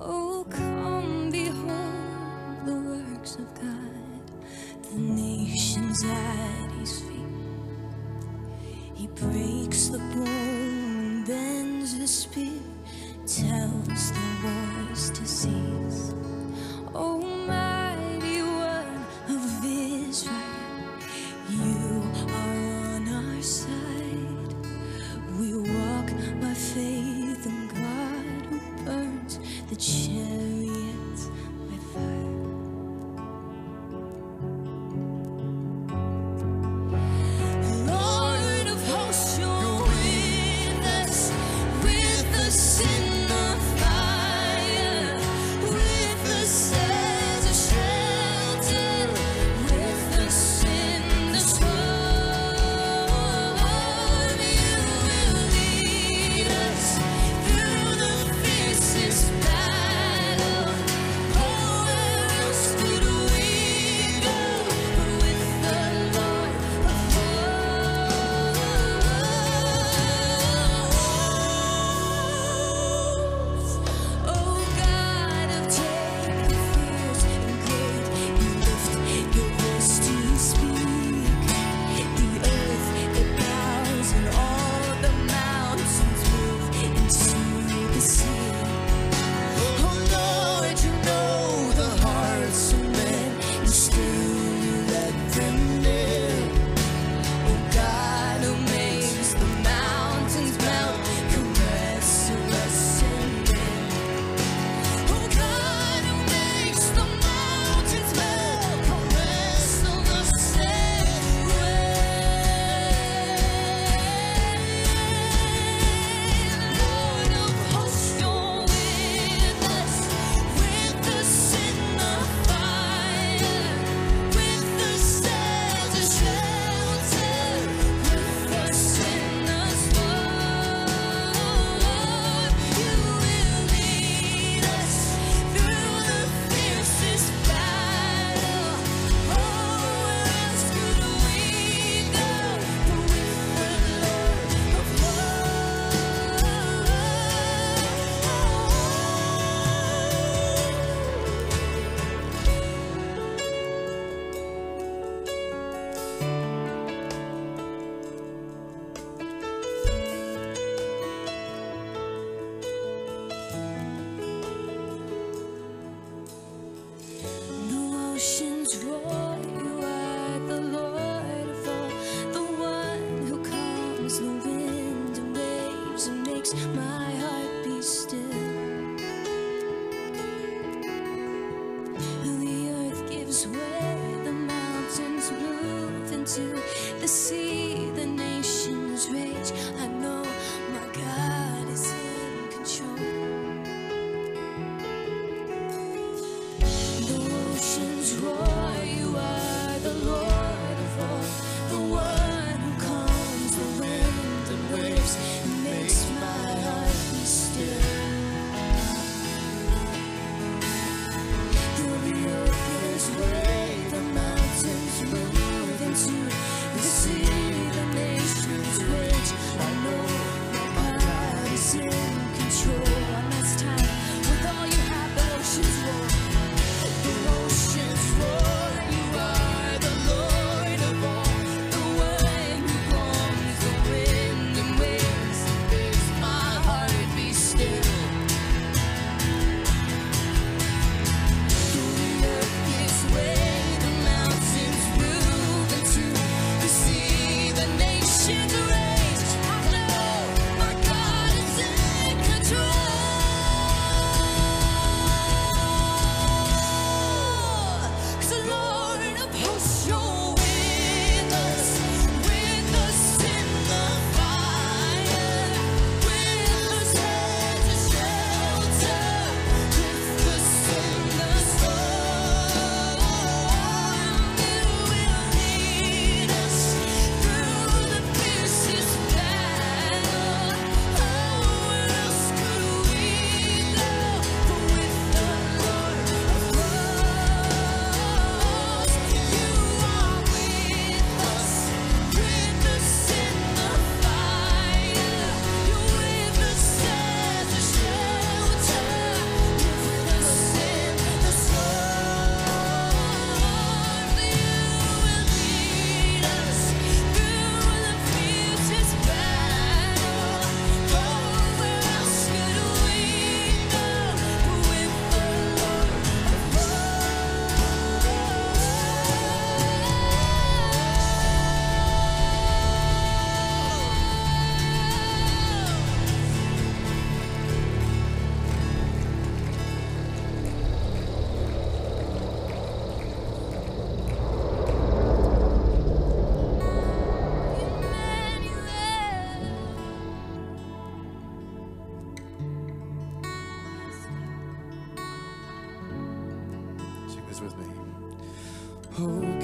Oh, come behold the works of God, the nations at his feet. He breaks the see. With me.